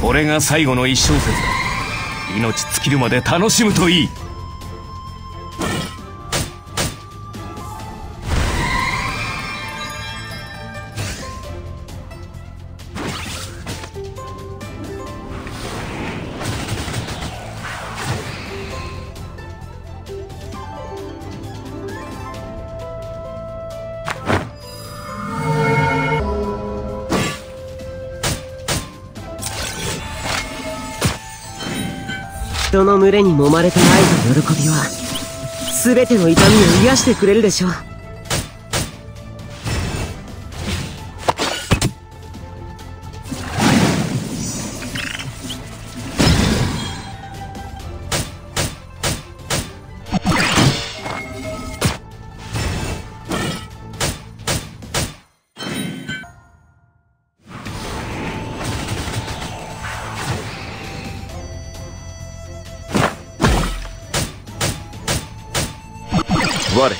これが最後の一小節だ。命尽きるまで楽しむといい。人の群れに揉まれた愛と喜びは全ての痛みを癒してくれるでしょう。我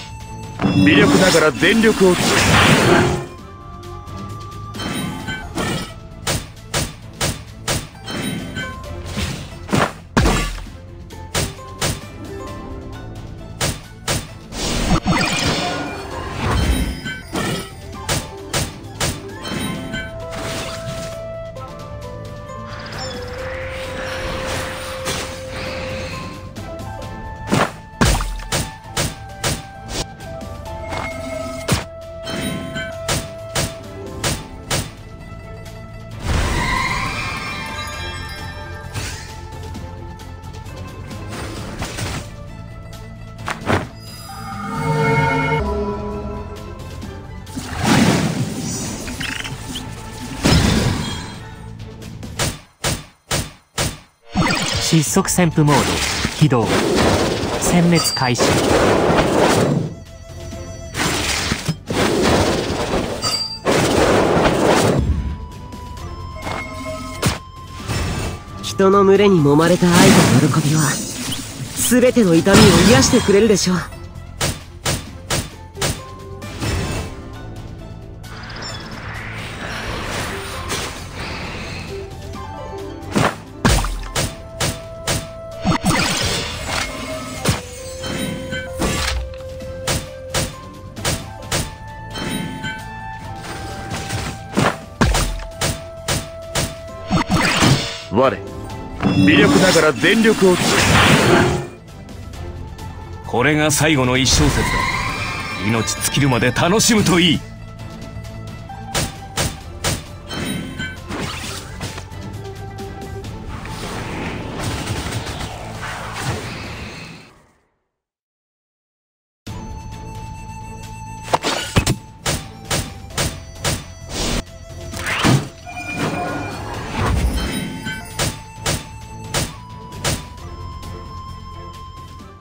微力ながら全力を尽くす。失速旋風モード起動。殲滅開始。人の群れに揉まれた愛と喜びは全ての痛みを癒してくれるでしょう。我。微力ながら全力を尽くす。これが最後の一小節だ。命尽きるまで楽しむといい。